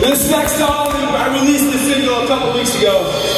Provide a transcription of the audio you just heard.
This next song, I released the single a couple weeks ago.